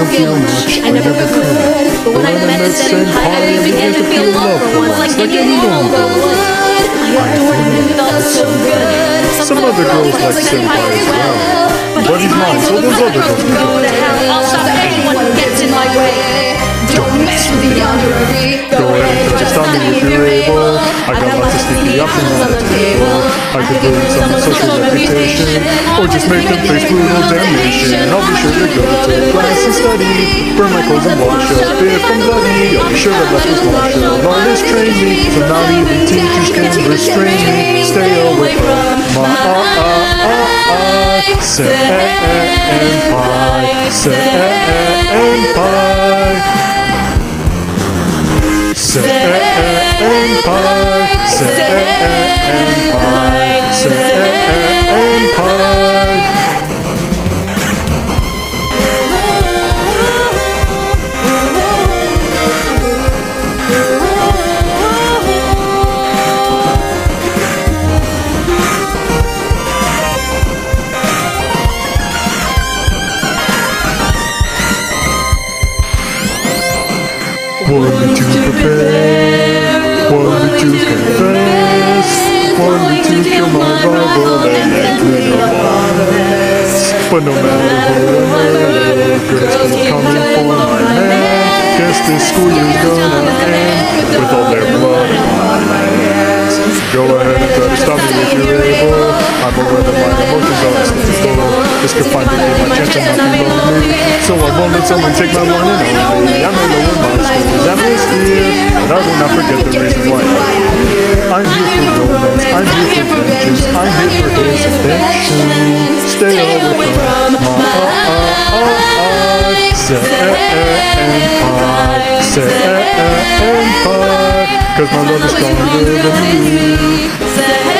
don't feel much. I never could. But when I met Senpai, I began to feel love for once, like any normal would. I adored him, it felt so good. Some other girls like Senpai as well. But he's mine, so those other girls can go to hell. I'll stop anyone who gets in my way. Don't mess with the honorary. Go ahead, just tell me if you're able. I got lots of sticky options on. I could ruin some social reputation, or just make them face brutal damnation. I'll be sure to go to class and study, burn my clothes and wash up if I'm bloody. I'll be sure to let this martial artist train me, so not even teachers can restrain me. Stay away from my. Senpai, senpai. Senpai, senpai, Want me to prepare? Want me to confess? Want me to kill my rival and make rid of honest? But no matter murder, girls keep coming for my man. Guess this school year's gonna end with all their blood on my hands. Go ahead and try to stop me if you're able. I'm aware that my emotions are unstable. Be my be lonely. So I won't let someone take my one and only. I may lower my scores, I may steer, but I will not forget the reasons why I'm here for romance, I'm here for vengeance, I'm here for his affection. Stay away from my uh uh uh uh. Senpai, senpai, cause my love is stronger than you.